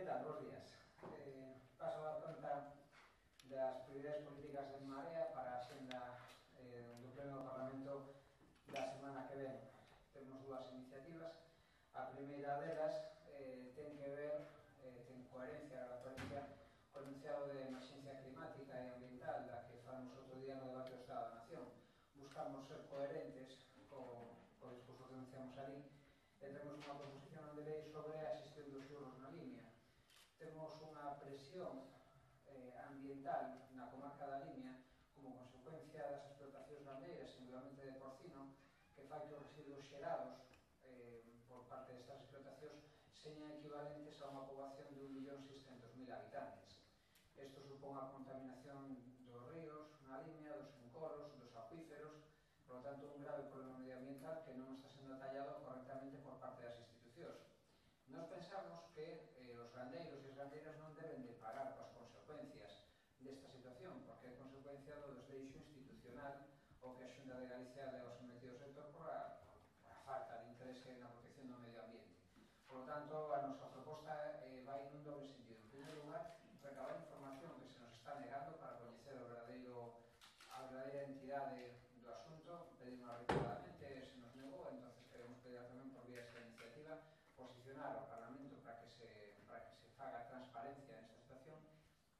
Que tal? Bos días. Eh, paso a conta das prioridades políticas de Marea para a xenda eh, do Pleno do Parlamento da semana que ven. Temos dúas iniciativas. A primeira delas eh, ten que ver, eh, ten coherencia a coherencia co enunciado de emergencia climática e ambiental da que falamos outro día no debate do Estado da Nación. Buscamos ser coherentes presión eh, ambiental na comarca da Limia como consecuencia das explotacións gandeiras, singularmente de porcino, que fai que os residuos xerados eh, por parte destas explotacións señan equivalentes a unha poboación de 1.600.000 habitantes. Isto supón a contaminación dos ríos, na limia, dos encoros, dos acuíferos, por lo tanto un grave problema medioambiental que non está sendo tallado correctamente por parte das institucións. Nos pensamos que eh, os gandeiros e as gandeiras non deben de desta situación, porque é consecuencia do desleixo institucional o que a Xunta de Galicia leva sometido ao sector por a, por a falta de interese na protección do medio ambiente. Por lo tanto, a nosa proposta eh, vai nun doble sentido. En primeiro lugar, recabar información que se nos está negando para coñecer o verdadeiro a verdadeira entidade do asunto, pedimos reiteradamente, se nos negou, entonces queremos pedir tamén por vía esta iniciativa, posicionar o Parlamento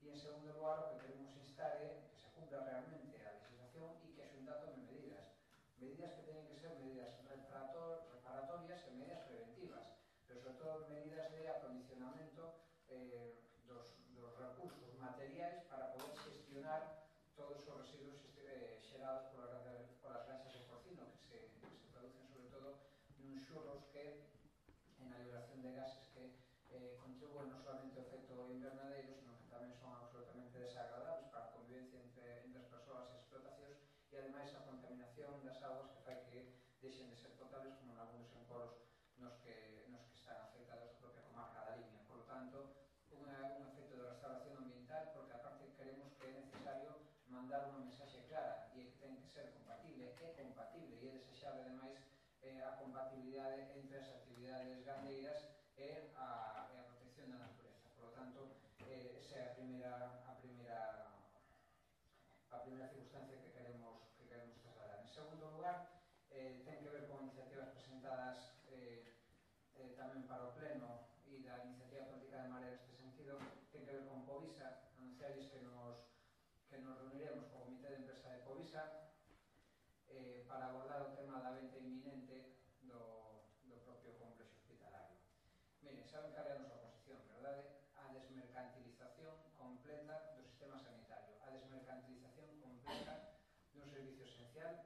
E, en segundo lugar, o que queremos instar é que se cumpra realmente a legislación e que a xunta tome medidas. Medidas que teñen que ser medidas reparatorias e medidas preventivas, pero sobre todo medidas de acondicionamento eh, dos, dos recursos materiais para poder gestionar todos os residuos eh, xerados por as granxas de porcino que se, que se producen sobre todo nun xurros que en a liberación de gases que eh, contribúen non solamente ao efecto invernadero e ademais a contaminación das aguas que fai que deixen de ser potables como en nalgúns encoros nos que, nos que están afectados a propia comarca da línea. Por lo tanto, unha, un efecto de restauración ambiental porque aparte queremos que é necesario mandar unha mensaxe clara e que ten que ser compatible, é compatible e é desexable ademais eh, a compatibilidade entre as actividades gandeiras e a, e a protección da natureza. Por lo tanto, eh, esa é a primeira asistencial,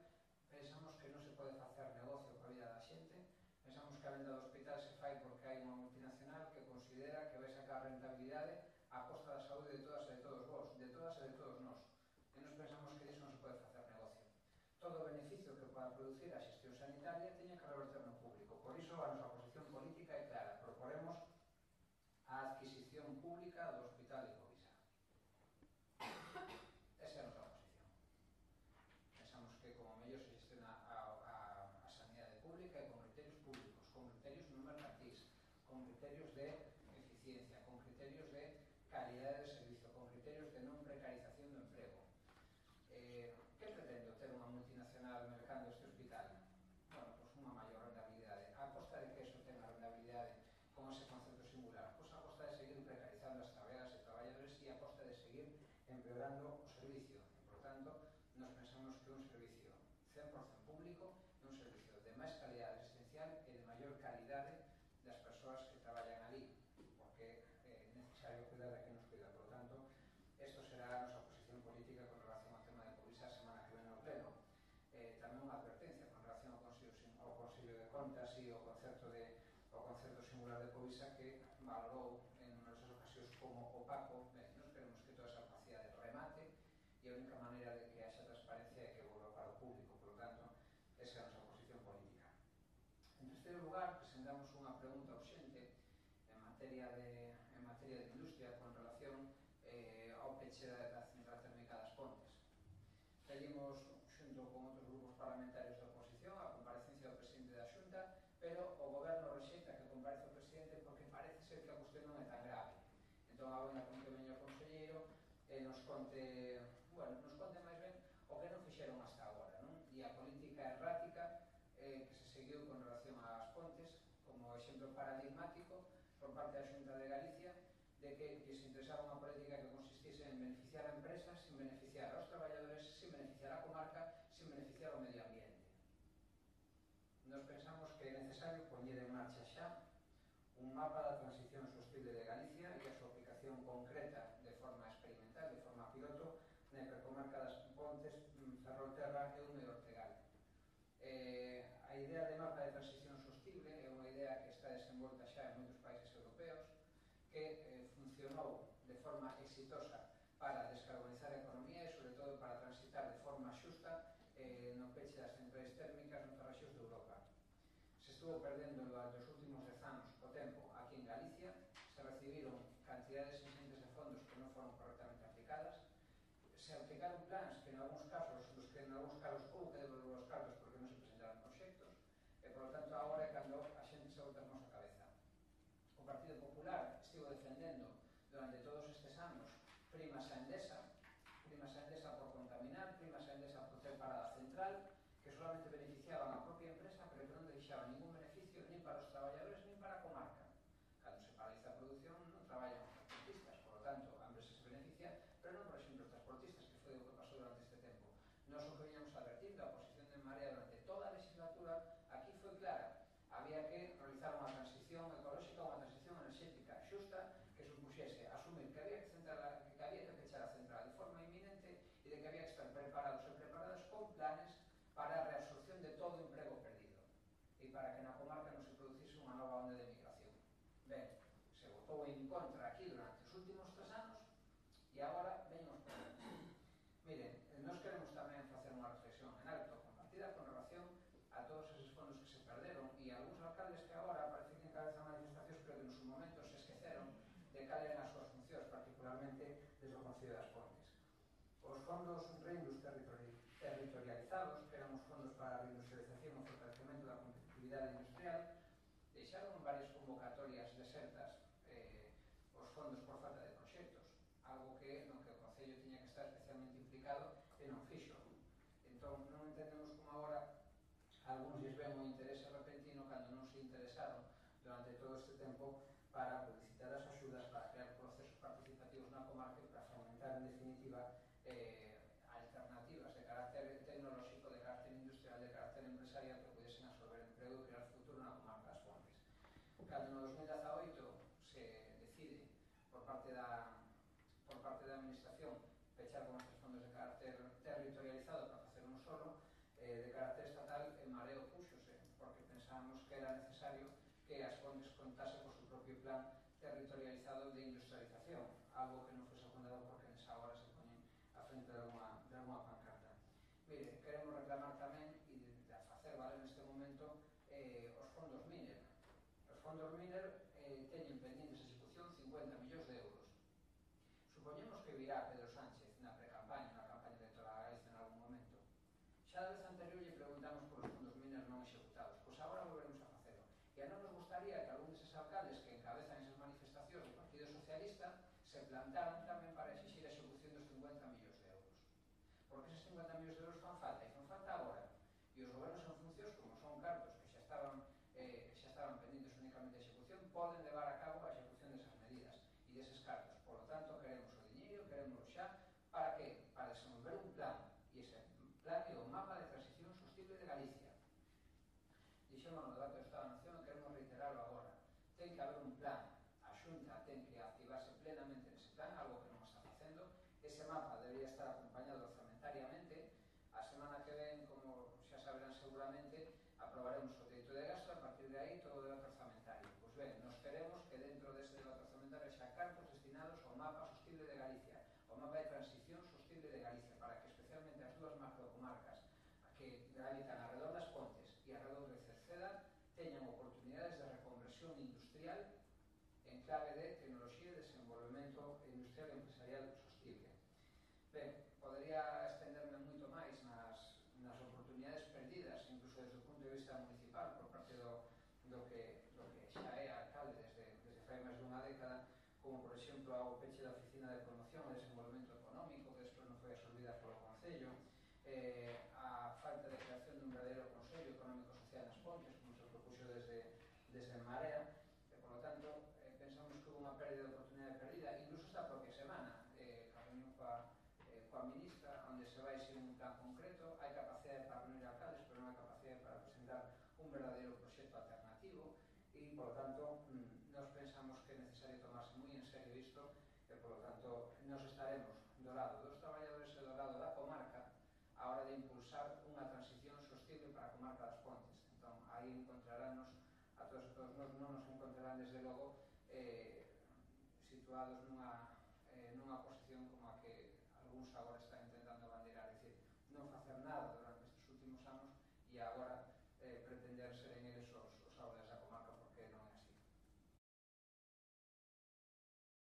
pensamos que non se pode facer negocio coa vida da xente, pensamos que a venda do hospital se fai porque hai unha multinacional que considera que vai sacar rentabilidade a costa da saúde de todas e de todos vos, de todas e de todos nós. E nos pensamos que iso non se pode facer negocio. Todo o beneficio que poda producir a xestión sanitaria público nun servicio de máis calidade asistencial e de maior calidade das persoas que traballan ali porque eh, é necesario cuidar de que nos cuida. Por tanto, isto será a nosa posición política con relación ao tema de Povisa a semana que ven no pleno. Eh, tamén unha advertencia con relación ao Consello, ao Consello de Contas e ao concerto de o concerto singular de Povisa que valorou en numerosas ocasións como opaco, eh, nos queremos que toda esa opacidade remate e a única maneira de lugar, presentamos unha pregunta urxente en materia de, en materia de industria con relación eh, ao peche da, da central térmica das Pontes. Pedimos, xunto con outros grupos parlamentarios da oposición, a comparecencia do presidente da Xunta, pero o goberno rexeita que comparece o presidente porque parece ser que a cuestión non é tan grave. Entón, agora, con que veño o conselleiro, eh, nos conte que lles interesaba unha política que consistise en beneficiar a empresas sin beneficiar aos traballadores, sin beneficiar a comarca, sin beneficiar o medio ambiente. Nos pensamos que é necesario poñer en marcha xa un mapa da transición sostible de Galicia e a súa aplicación concreta de forma experimental, de forma piloto, na hipercomarca das Pontes, mm, Ferrolterra e Ume Ortegal. Eh, a idea de mapa de estuvo perdendo nos últimos 10 anos o tempo aquí en Galicia, se recibiron cantidades ingentes de fondos que non foron correctamente aplicadas, se aplicaron plans que en algúns casos, dos que en algúns casos houve que devolver os cargos porque non se presentaron proxectos, e por tanto agora é cando a xente se volta a nosa cabeza. O Partido Popular estivo defendendo durante todos estes anos primas a Endesa, E agora veñen por. Miren, eh, nós queremos tamén facer unha reflexión en alto compartida con relación a todos esos fondos que se perderon e algúns alcaldes que agora parece que encabezan manifestacións pero que en su momento se esqueceron de cal eran as súas funcións, particularmente desde o Concello das Pontes. Os fondos reinos territorializados, que eran os fondos para a reindustrialización e o fortalecemento da competitividade entendemos como agora algúns lles ven un interese repentino cando non se interesaron durante todo este tempo para publicitar as axudas, para crear procesos participativos na comarca e para fomentar, en definitiva, eh, alternativas de carácter tecnolóxico, de carácter industrial, de carácter empresarial que pudesen absorber emprego e crear futuro na comarca das Fontes. Cando no 2018 se decide por parte da, por parte da Administración pechar con Condor Miner eh, teñen pendientes de execución 50 millóns de euros. Supoñemos que virá Pedro Sánchez na precampaña, na campaña electoral este en algún momento. Xa da vez anterior lle preguntamos por os fondos minas non executados, pois agora volveremos a facelo. E a non nos gustaría que algún deses alcaldes que encabezan esas manifestacións do Partido Socialista se plantaran tamén para exigir a execución dos 50 millóns de euros. Porque eses 50 millóns de euros fan falta fallen in the Social en clave de tecnoloxía e desenvolvemento industrial e empresarial sostible. Ben, podería extenderme moito máis nas, nas oportunidades perdidas, incluso desde o punto de vista municipal, por parte do, do, que, do que xa é alcalde desde, desde fai máis dunha década, como por exemplo ao peche da Oficina de Promoción e Desenvolvemento Económico, que despois non foi absorbida polo Concello, eh, a falta de creación dun verdadeiro Consello Económico Social nas Pontes, como se propuxo desde, desde Marea, verdadero proxecto alternativo e, por lo tanto, mm, nos pensamos que é necesario tomarse moi en serio isto e, por lo tanto, nos estaremos do lado dos traballadores e do lado da comarca a hora de impulsar unha transición sostible para a comarca das Pontes. Entón, aí encontraránnos a todos, todos nos, non nos encontrarán, desde logo, eh, situados nunha, eh, nunha posición como a que algúns agora están